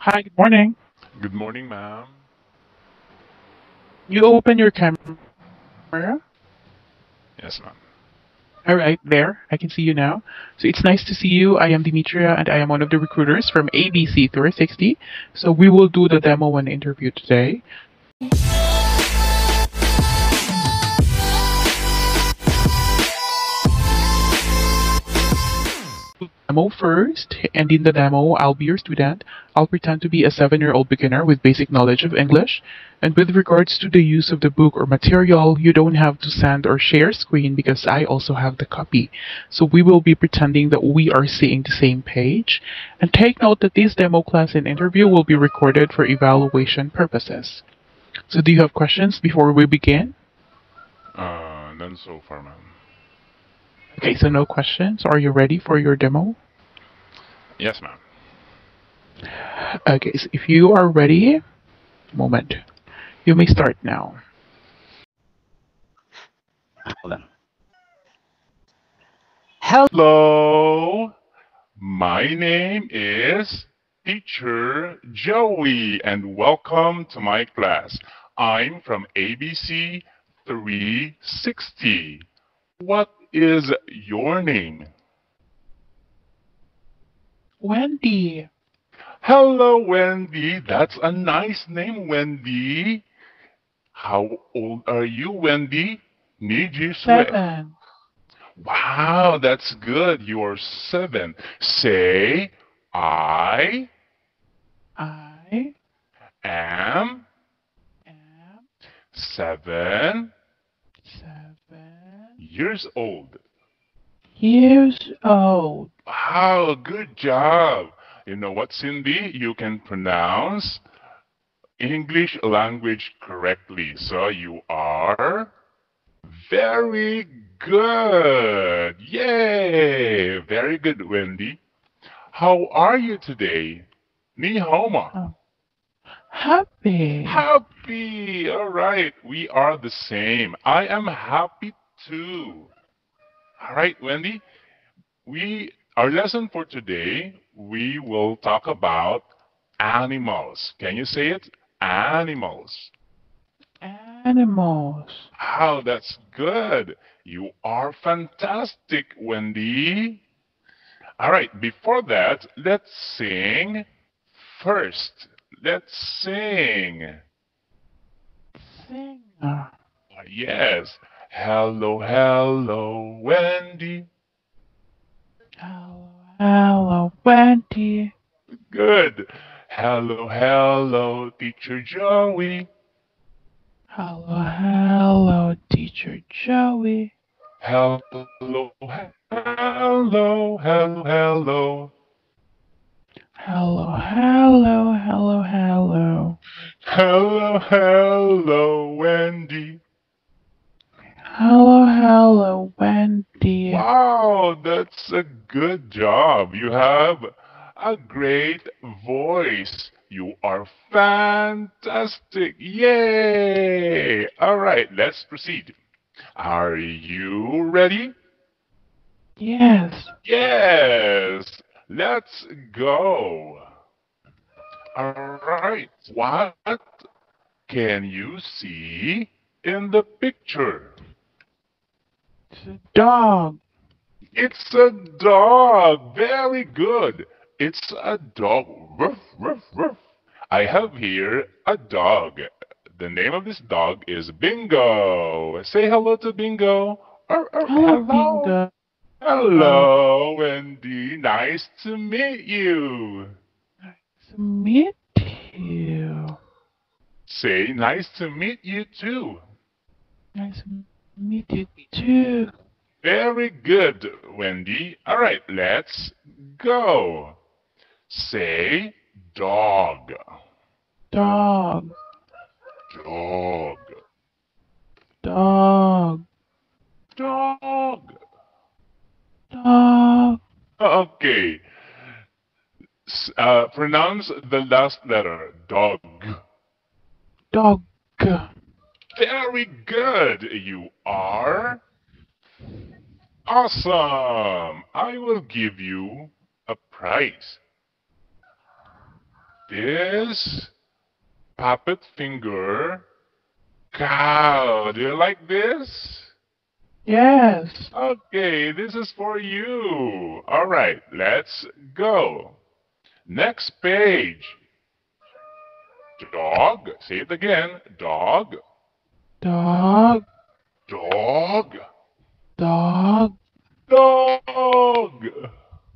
Hi, good morning. Good morning, ma'am. You open your camera. Yes, ma'am. All right, there. I can see you now. So it's nice to see you. I am Demetria, and I am one of the recruiters from ABC 360. So we will do the demo and interview today. Demo first, and in the demo, I'll be your student. I'll pretend to be a seven-year-old beginner with basic knowledge of English. And with regards to the use of the book or material, you don't have to send or share screen because I also have the copy. So we will be pretending that we are seeing the same page. And take note that this demo class and interview will be recorded for evaluation purposes. So do you have questions before we begin? Uh, none so far, ma'am. Okay, so no questions. Are you ready for your demo? Yes, ma'am. Okay, so if you are ready, moment. You may start now. Hold on. Hello. My name is Teacher Joey, and welcome to my class. I'm from ABC 360. What is your name? Wendy. Hello, Wendy. That's a nice name, Wendy. How old are you, Wendy? Need you? Seven. Wow, that's good. You are seven. Say, I I am am seven years old. years old. Wow, good job. You know what, Cindy? You can pronounce English language correctly. So you are very good. Yay! Very good, Wendy. How are you today? Ni hao ma? Oh. Happy. Happy. All right. We are the same. I am happy too. All right, Wendy. We our lesson for today, we will talk about animals. Can you say it? Animals. Animals. Wow, that's good. You are fantastic, Wendy. All right, before that, let's sing first. Let's sing. Singer. Ah, Yes. Hello, hello, Wendy. Hello, hello, Wendy. Good. Hello, hello, Teacher Joey. Hello, hello, Teacher Joey. Hello, hello, hello, hello. Hello, hello, hello, hello. Hello, hello, Wendy. Hello, hello, Wendy. Wow, that's a good job. You have a great voice. You are fantastic. Yay! All right, let's proceed. Are you ready? Yes. Yes. Let's go. All right. What can you see in the picture? It's a dog. It's a dog. Very good. It's a dog. Ruff, ruff, ruff. I have here a dog. The name of this dog is Bingo. Say hello to Bingo. Arr, arr, Hello, Bingo. Hello, um, Wendy. Nice to meet you. Nice to meet you. Say nice to meet you too. Nice to meet you too. Very good, Wendy. All right, let's go. Say dog. Dog. Dog. Dog. Dog. Dog. Okay. Uh, pronounce the last letter. Dog. Dog. Very good. You are awesome. I will give you a prize. this? Puppet finger. Cow. Do you like this? Yes. Okay, this is for you. All right, let's go. Next page. Dog. Say it again. Dog. Dog. Dog. Dog. Dog.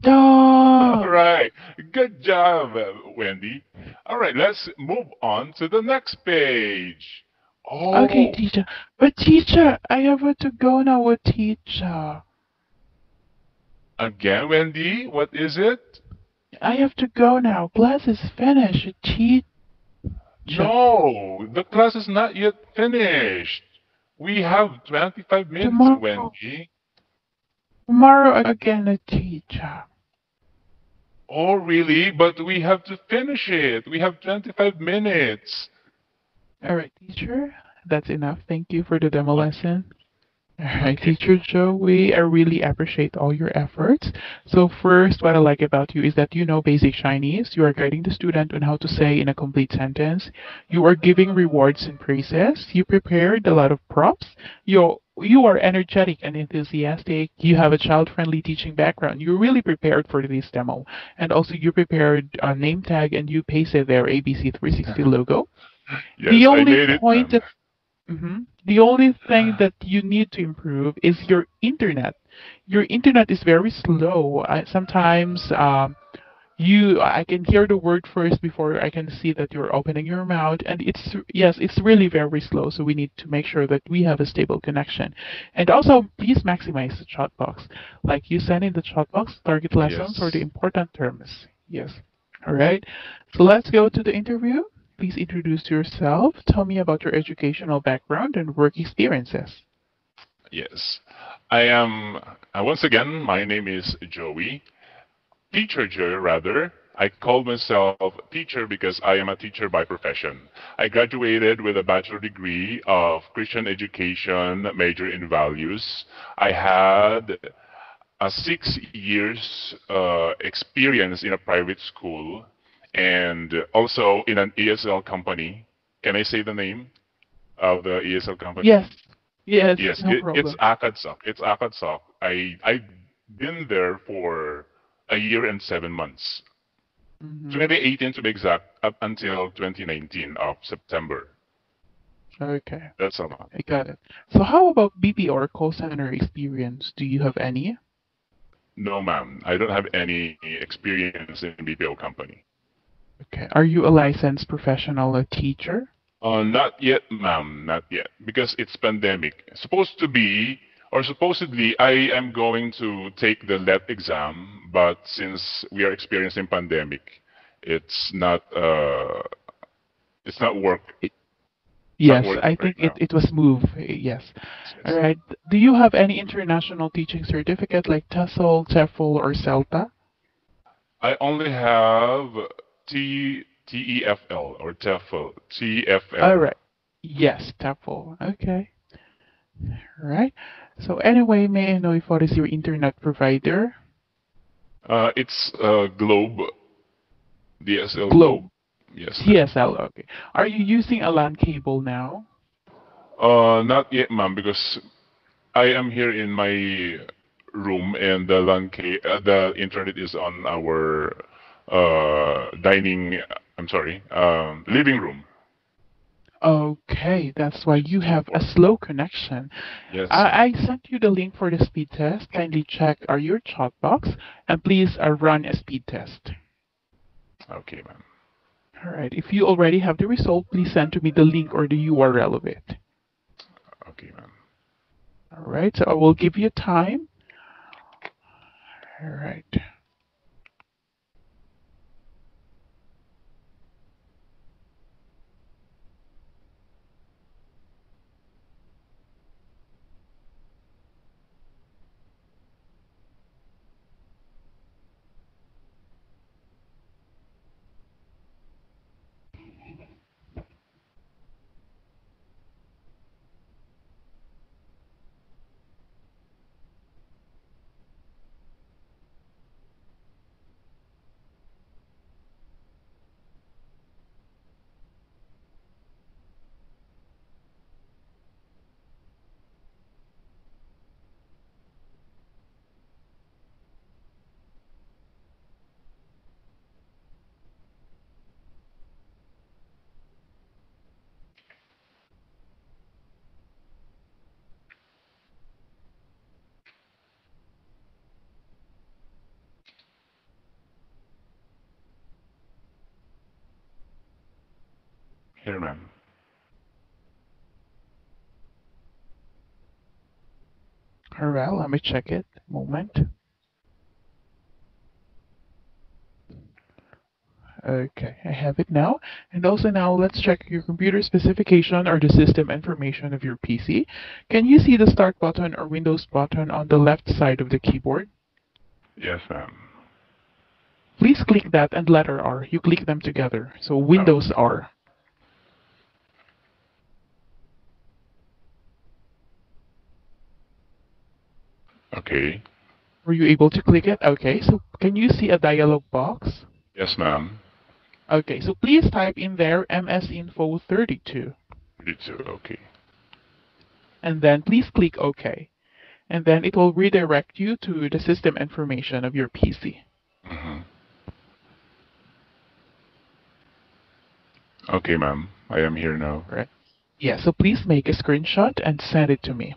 Dog. All right. Good job, uh, Wendy. All right, let's move on to the next page. Oh, Okay, teacher. But teacher, I have to go now with teacher. again, Wendy, what is it? I have to go now. Class is finished. Teacher. No, the class is not yet finished. We have 25 minutes, Tomorrow. Wendy. Tomorrow again, a teacher. Oh, really? But we have to finish it. We have 25 minutes. All right, teacher. That's enough. Thank you for the demo lesson. All right, teacher Joe, we I really appreciate all your efforts. So first, what I like about you is that you know basic Chinese. You are guiding the student on how to say in a complete sentence. You are giving rewards and praises. You prepared a lot of props. You you are energetic and enthusiastic. You have a child-friendly teaching background. You're really prepared for this demo. And also you prepared a name tag and you pasted their ABC360 logo. Yes, the I only point that Mhm. The only thing that you need to improve is your internet. Your internet is very slow. I, sometimes um, you I can hear the word first before I can see that you're opening your mouth, and it's yes, it's really very slow. So we need to make sure that we have a stable connection. And also, please maximize the chat box. Like you send in the chat box, target lessons or the important terms. Yes. All right. So let's go to the interview. Please introduce yourself. Tell me about your educational background and work experiences. Yes. I am, uh, once again, my name is Joey. Teacher Joey, rather. I call myself teacher because I am a teacher by profession. I graduated with a bachelor degree of Christian education, major in values. I had a six years uh, experience in a private school and also in an ESL company. Can I say the name of the ESL company? Yes. Yes. Yes, no it, it's Acadsoc. It's Acadsoc. I I've been there for a year and seven months. Mhm. 2018 to be exact, up until 2019 of September. Okay. That's a lot. I got it. So how about BP or call center experience? Do you have any? No, ma'am. I don't have any experience in BPO company. Okay. Are you a licensed professional uh, teacher? Uh, not yet, ma'am. Not yet, because it's pandemic. Supposed to be, or supposedly, I am going to take the LET exam, but since we are experiencing pandemic, it's not. Uh, it's not work. Yes, working I right think it, it was move. Yes. All right. Do you have any international teaching certificate like TESOL, TEFL, or CELTA? I only have T TEFL or TEFL. TEFL. All right. Yes, TEFL. Okay. All right. So anyway, may I know if what is your internet provider? Uh, it's uh, Globe. DSL Globe. Yes. DSL. Okay. Are you using a LAN cable now? Uh, not yet, ma'am, because I am here in my room and the LAN ca- uh, the internet is on our dining. I'm sorry, um, living room. Okay, that's why you have a slow connection. Yes. I, I sent you the link for the speed test. Kindly check uh, your chat box and please uh, run a speed test. okay, ma'am. All right. If you already have the result, please send to me the link or the URL of it. Okay, ma'am. All right. So I will give you time. All right. Here, ma'am. Alright, let me check it. Moment. Okay, I have it now. And also now let's check your computer specification or the system information of your PC. Can you see the start button or Windows button on the left side of the keyboard? Yes, ma'am. Please click that and letter R. You click them together. So Windows oh. R. Okay. Were you able to click it? Okay, so can you see a dialog box? Yes, ma'am. Okay, so please type in there MS Info 32. It's okay. And then please click OK. And then it will redirect you to the system information of your PC. hmm Okay, ma'am. I am here now. Right. Yeah, so please make a screenshot and send it to me.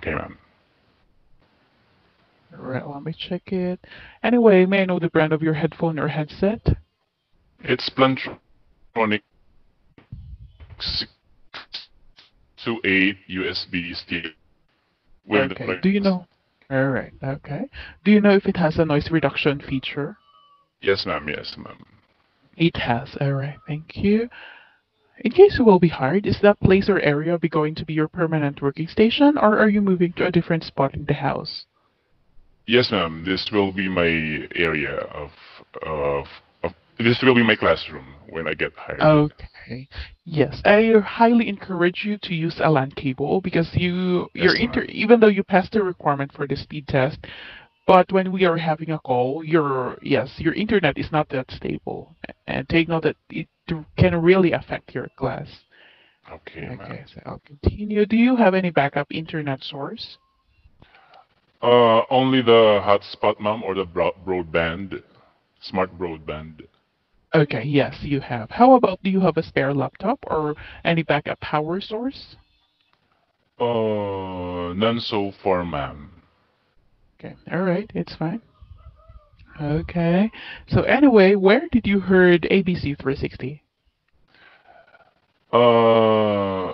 Okay, ma'am. Right, let me check it. Anyway, may I know the brand of your headphone or headset? It's Plantronic 628 USB stick. with okay, do you know? Alright, okay. Do you know if it has a noise reduction feature? Yes, ma'am. Yes, ma'am. It has. Alright, thank you. In case you will be hired, is that place or area be going to be your permanent working station or are you moving to a different spot in the house? Yes, ma'am. This will be my area of of of. This will be my classroom when I get hired. Okay. Yes, I highly encourage you to use a LAN cable because you your inter even though you passed the requirement for the speed test, but when we are having a call, your yes, your internet is not that stable. And take note that it can really affect your class. Okay, ma'am. Okay, so I'll continue. Do you have any backup internet source? Uh, only the hotspot, ma'am, or the bro- broadband, smart broadband. Okay, yes, you have. How about do you have a spare laptop or any backup power source? Uh, none so far, ma'am. Okay, all right, it's fine. Okay, so anyway, where did you heard ABC 360? Uh,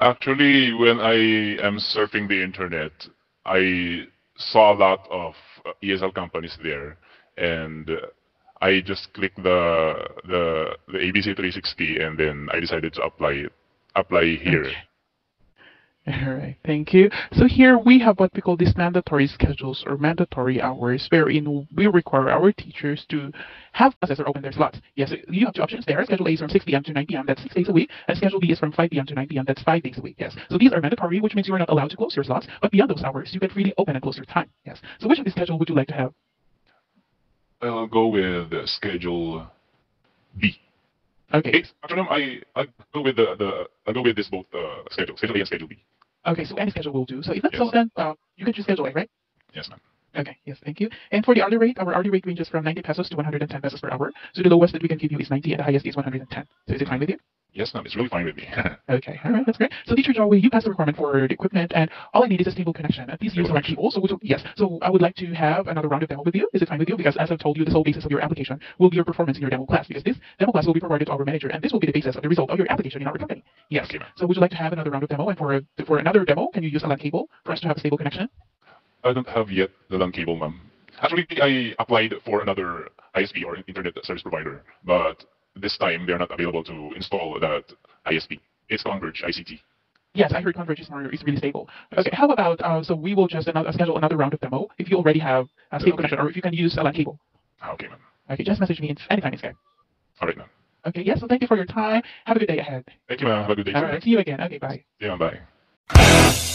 actually, when I am surfing the internet, I saw a lot of uh, ESL companies there, and I just clicked the the the ABC 360, and then I decided to apply apply here. Okay. All right, thank you. So here we have what we call these mandatory schedules or mandatory hours, wherein we require our teachers to have classes or open their slots. Yes, you have two options there. Schedule A is from 6 p.m. to 9 p.m. That's six days a week, and Schedule B is from 5 p.m. to 9 p.m. That's five days a week. Yes. So these are mandatory, which means you are not allowed to close your slots. But beyond those hours, you can freely open and close your time. Yes. So which of the schedule would you like to have? I'll go with uh, schedule B. Okay. Actually, ma'am, I I'll go with the the I'll go with this both uh, schedule schedule A and schedule B. Okay. So any schedule will do. So if that's so, Yes. then uh, you can choose Schedule A, right? Yes, ma'am. Okay, yes, thank you. And for the hourly rate, our hourly rate ranges from 90 pesos to 110 pesos per hour. So the lowest that we can give you is 90 and the highest is 110. So is it fine with you? Yes, ma'am. It's really fine with me. Okay, all right, that's great. So teacher Joey, you passed the requirement for the equipment and all I need is a stable connection. And please use a LAN cable. Which, yes, so I would like to have another round of demo with you. Is it fine with you? Because as I've told you, the sole basis of your application will be your performance in your demo class because this demo class will be provided to our manager and this will be the basis of the result of your application in our company. Yes. Okay. So would you like to have another round of demo? And for, a, for another demo, can you use a LAN cable for us to have a stable connection? I don't have yet the LAN cable, ma'am. Actually, I applied for another ISP or internet service provider, but this time they are not available to install that ISP. It's Converge ICT. Yes, I heard Converge is, more, is really stable. Okay, how about, uh, so we will just another, schedule another round of demo if you already have a stable Okay. connection or if you can use a LAN cable. Ah, Okay, ma'am. Okay, just message me in, anytime in Skype. All right, ma'am. Okay, yes, so thank you for your time. Have a good day ahead. Thank you, ma'am. Have a good day. All too, right, see you again. Okay, bye. Yeah, bye.